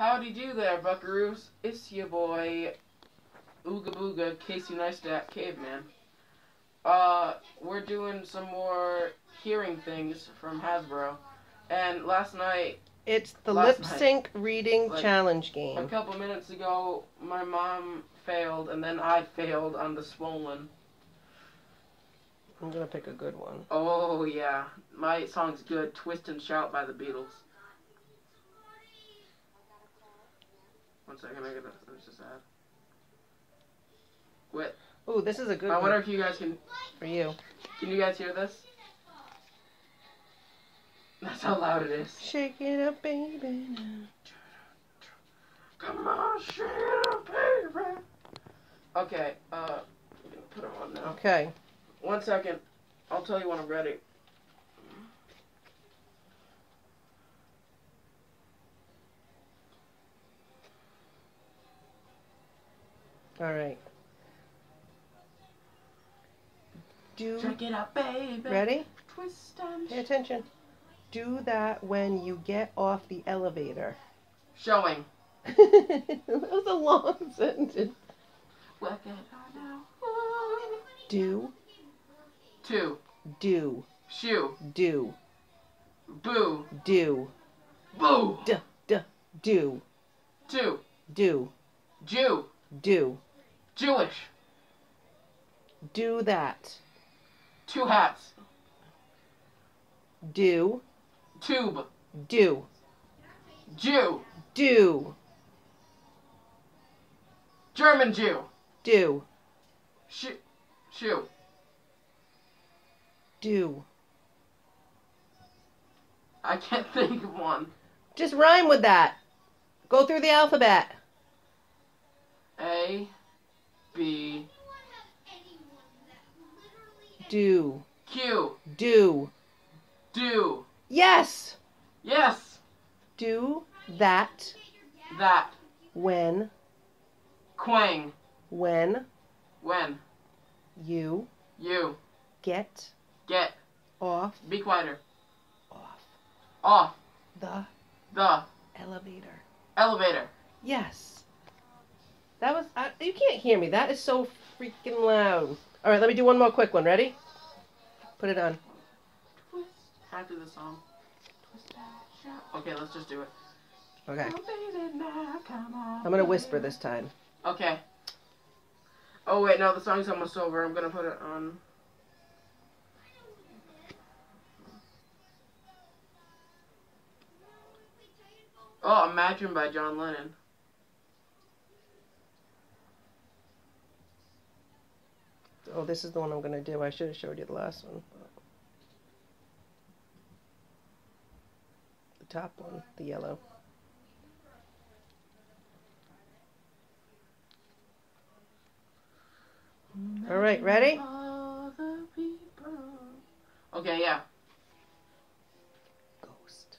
Howdy do there, buckaroos. It's your boy, Ooga Booga, Casey Neistat, Caveman. Uh, we're doing some more hearing things from Hasbro. And last night, It's the lip night. sync reading Like, challenge game. a couple minutes ago, my mom failed, and then I failed on the swollen. I'm gonna pick a good one. Oh, yeah. My song's good. Twist and Shout by the Beatles. Second, I gotta finish this ad. Wait, Ooh, this is a good I wonder if you guys can. for you. Can you guys hear this? That's how loud it is. Shake it up, baby. now. Come on, shake it up, baby. Okay, uh, I'm gonna put them on now. Okay. One second. I'll tell you when I'm ready. All right. Do Check it out, baby. ready? Twist and Pay attention. Do that when you get off the elevator. Showing. that was a long sentence. Work it out now. Do, Two. do, Shoe. do, Boo. do, Boo. do, Two. do, Jew. do, Jewish. do that. Two hats. Do, Tube. do, Jew. do, German Jew. do, Shoe. Shoe. do. I can't think of one. Just rhyme with that. Go through the alphabet. A. B. Do, Q. do. Do. Yes. Yes. Do that That. when, Quang. when When. you You. get Get. off, Be quieter. off Off. the The. elevator. Elevator. Yes. That was, I, you can't hear me. That is so freaking loud. All right, let me do one more quick one. Ready? Put it on. Twist. After the song. Twist. Okay, let's just do it. Okay. Baby, now, come on, I'm going to whisper this time. Okay. Oh wait, no, the song's almost over. I'm gonna put it on. Oh, Imagine by John Lennon. Oh, this is the one I'm going to do. I should have showed you the last one. The top one, the yellow. All right, ready? All the people. Okay, yeah. Ghost.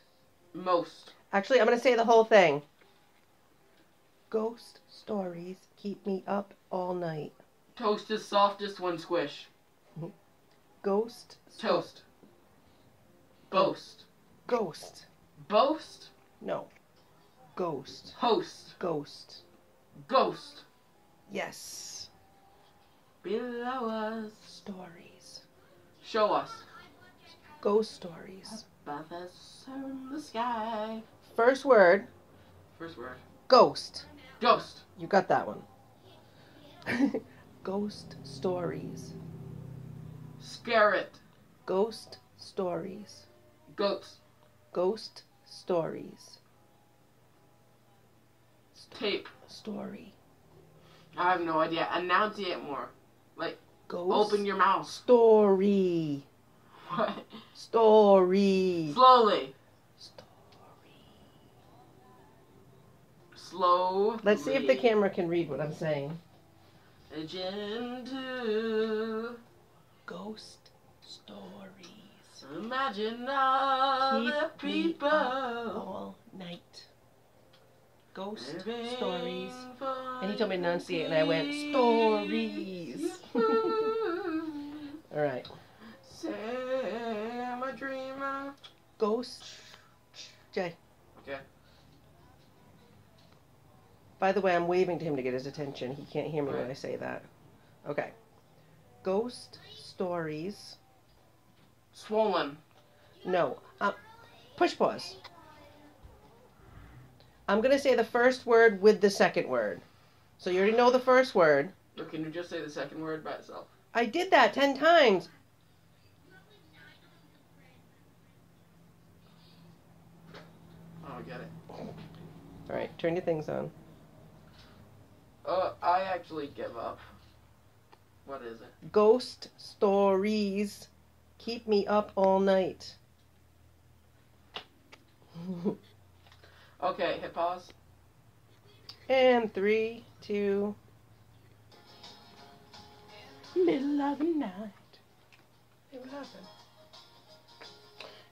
Most. Actually, I'm going to say the whole thing. Ghost stories keep me up all night. Toast is softest when squish. Ghost. Toast. Boast. Ghost. Boast. No. Ghost. Host. Ghost. Ghost. Yes. Below us. Stories. Show us. Ghost stories. Above us in the sky. First word, First word. ghost. Ghost. You got that one. Ghost stories. Scare it. Ghost stories. Goats. Ghost stories. Tape. Story. I have no idea. Enunciate more. Like, Ghost Open your mouth. story. What? Story. Slowly. Story. Slow. Let's see if the camera can read what I'm saying. Into Ghost stories. imagine all the Keep me people. all night. Ghost living stories. And he told me to enunciate, and I went, stories. All right. Say I'm a dreamer. Ghost. Jay. Okay. By the way, I'm waving to him to get his attention. He can't hear me when I say that. Okay. Ghost stories. Swollen. No. Uh, push pause. I'm going to say the first word with the second word. So you already know the first word. Or can you just say the second word by itself? I did that 10 times. Oh, I get it. All right, turn your things on. I actually give up. What is it? Ghost stories keep me up all night. Okay, hit pause. and three, two. Middle of the night. Hey, what happened?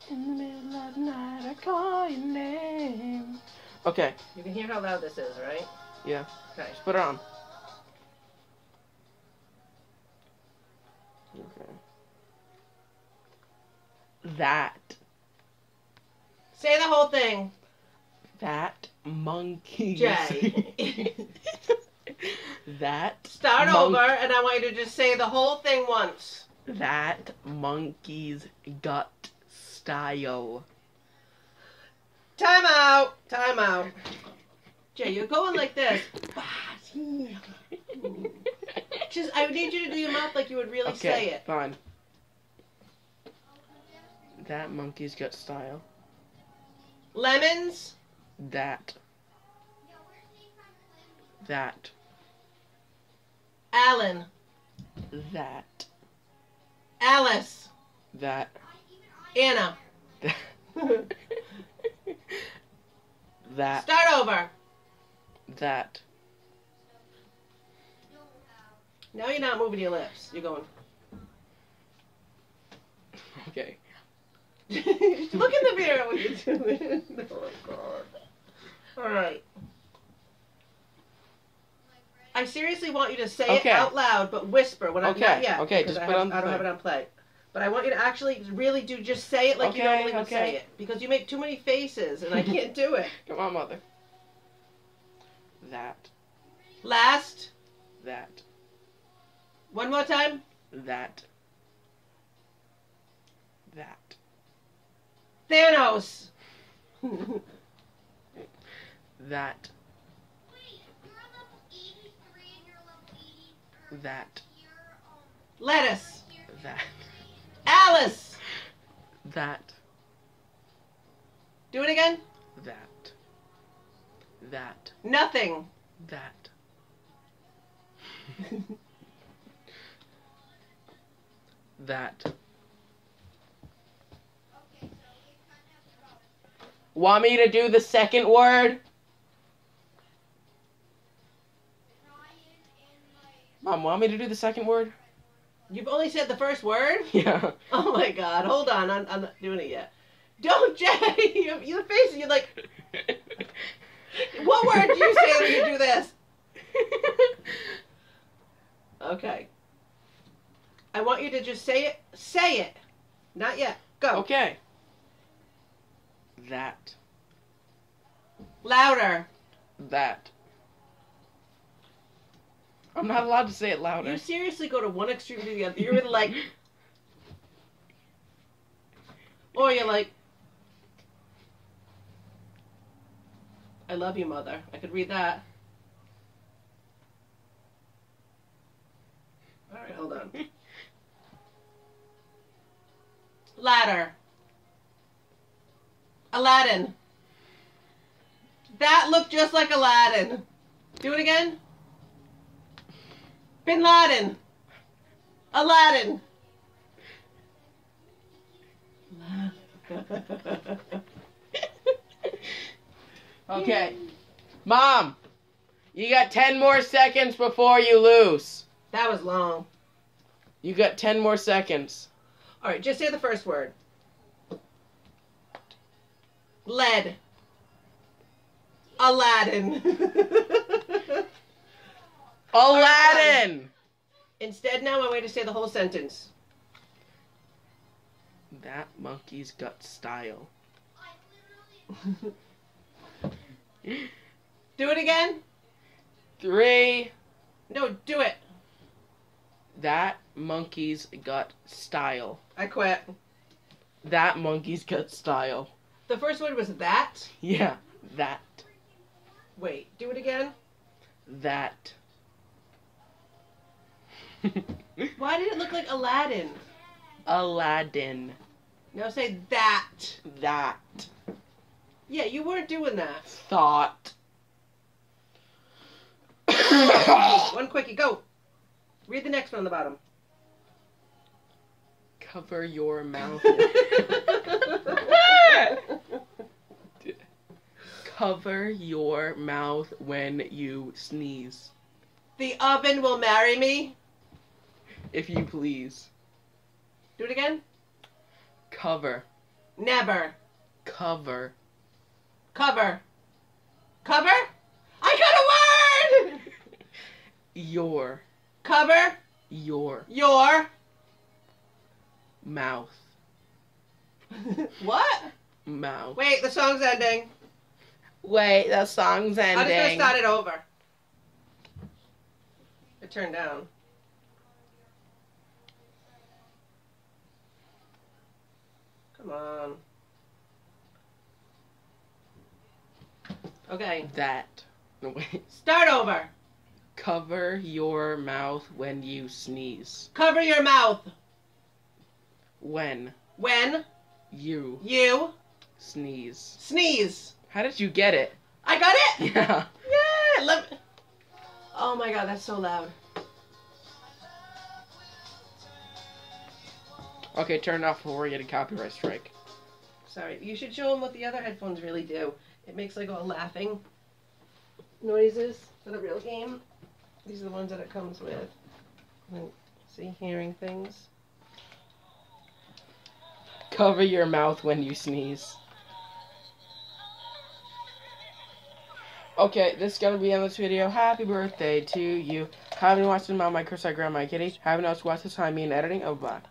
In the middle of the night, I call your name. Okay, you can hear how loud this is, right? Yeah. Okay. Just put it on. That. Say the whole thing, That monkey. Jay. that. Start Monk- over, and I want you to just say the whole thing once. That monkey's gut style. Time out. Time out. Jay, you're going like this. Just, I would need you to do your mouth like you would really okay, say it. fine. That monkey's gut style. Lemons, That. That. Alan, That. Alice, That. Anna. that. Start over. That. Now you're not moving your lips. You're going. Okay. Look in the mirror what you're doing. oh God. All right. I seriously want you to say Okay. it out loud, but whisper when I'm Okay, not yet. okay, just I, put have- on I don't have it on play. But I want you to actually really do just say it like you normally would okay. say it because you make too many faces and I can't do it. Come on, mother. That. Last, That. one more time. That. That. Thanos. That. That. Lettuce. That. Alice. That. Do it again. That. That. Nothing. That. That. Want me to do the second word? Mom, want me to do the second word? You've only said the first word. Yeah. Oh my God! Hold on, I'm, I'm not doing it yet. Don't, Jay. You, your face. You're like, what word do you say when you do this? Okay. I want you to just say it. Say it. Not yet. Go. okay. That. Louder. That. I'm not allowed to say it louder. You seriously go to one extreme to the other. You're either like, or you're like, I love you, mother. I could read that. All right, hold on. Ladder. Aladdin. That looked just like Aladdin. Do it again. Bin Laden. Aladdin. Okay. Mom, you got 10 more seconds before you lose. that was long. You got 10 more seconds. All right, just say the first word. Lead. Aladdin. Aladdin! Instead, now I want to say the whole sentence. That monkey's got style. Do it again. three. No, do it. That monkey's got style. I quit. That monkey's got style. The first word was that. Yeah, that. Wait, do it again. That. Why did it look like Aladdin? Aladdin. Now say that. That. Yeah, you weren't doing that. Thought. One quickie, go. Read the next one on the bottom. Cover your mouth. Cover your mouth when you sneeze. the oven will marry me. If you please. Do it again. Cover. Never. Cover. Cover. Cover? I got a word! Your. Cover Your your. mouth. what? Mouth. Wait, the song's ending. Wait, the song's ending. I'm just gonna start it over. It turned down. Come on. Okay, That. No, wait. start over. Cover your mouth when you sneeze. Cover your mouth When when you you sneeze. sneeze. How did you get it? I got it. Yeah. Yeah. Let me... Oh my god, that's so loud. Okay, turn it off before we get a copyright strike. Sorry. You should show them what the other headphones really do. It makes like all laughing noises for the real game. These are the ones that it comes with. And see, hearing things. Cover your mouth when you sneeze. Okay, this is gonna be in this video. Happy birthday to you. Haven't watched my I Grandma Kitty. Haven't watched this time me and editing. Oh, bye.